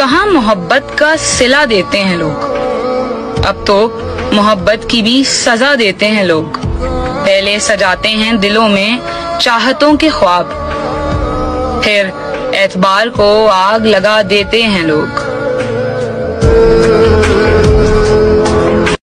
कहा मोहब्बत का सिला देते हैं लोग? अब तो मोहब्बत की भी सजा देते हैं लोग। पहले सजाते हैं दिलों में चाहतों के ख्वाब। फिर एतबार को आग लगा देते हैं लोग।